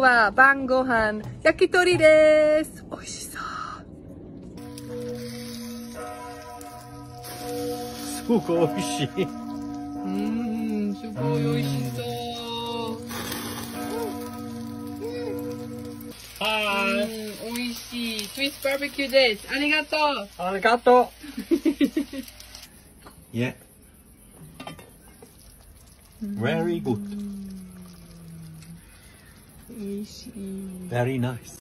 は晩ご飯焼き鳥です。美味しそう。すごく美味しい。うーん、すごい美味しそう。はうん、美味しい。スイスバーベキューです。ありがとう。ありがとう。yeah. Very good. 美味しい。Very nice.